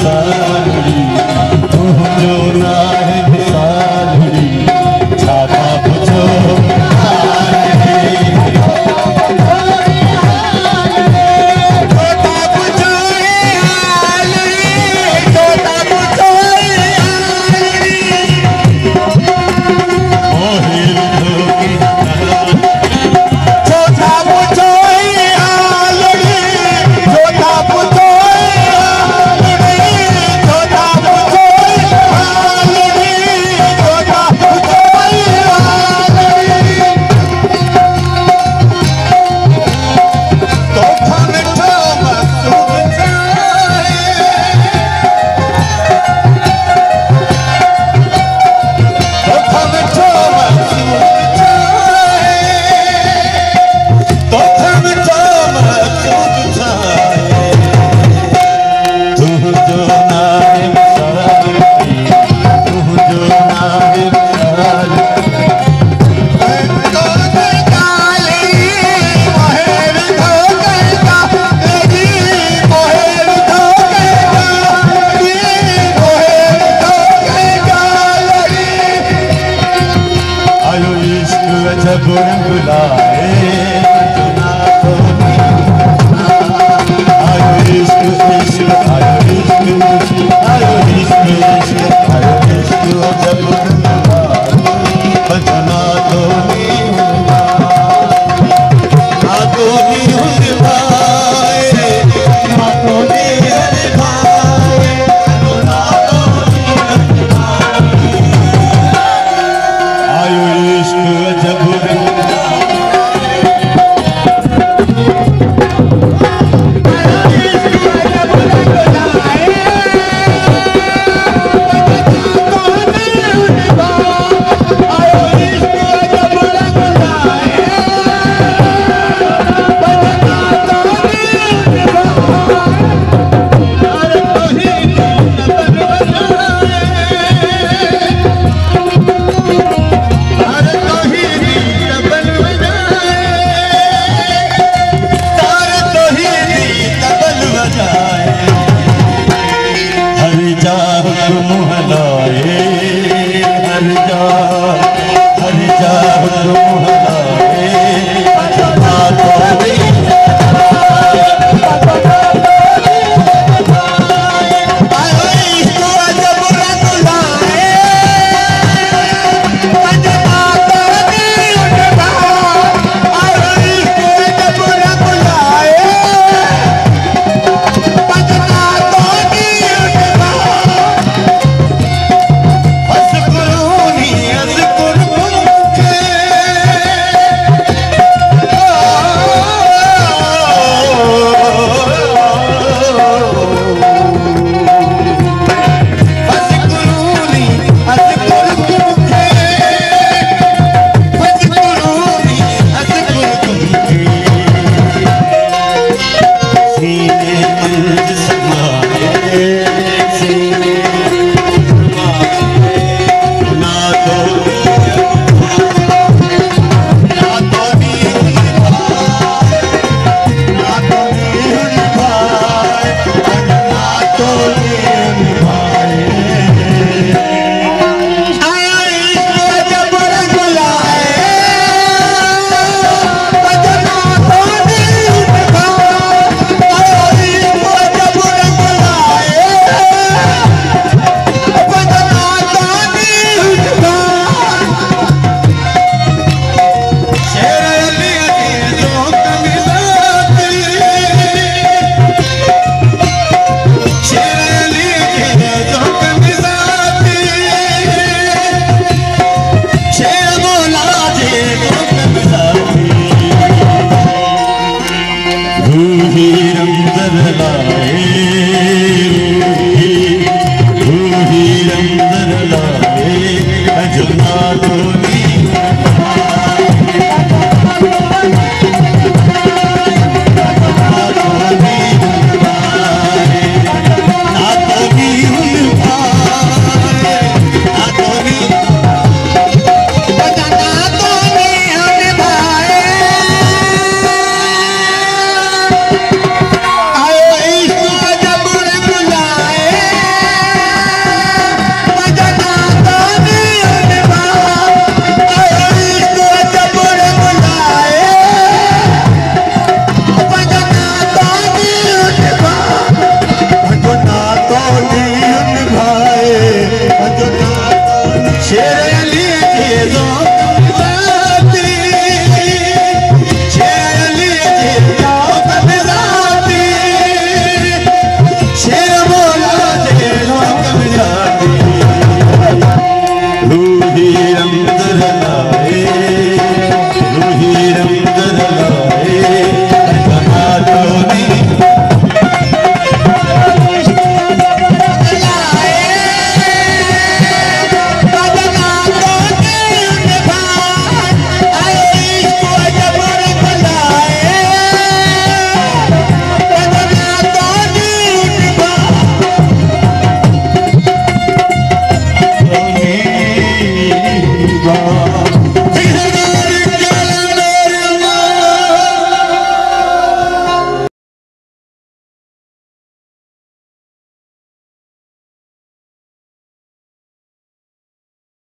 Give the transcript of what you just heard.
सारी तुम जो ना 그날 Jornal. रूढ़ी रूढ़ी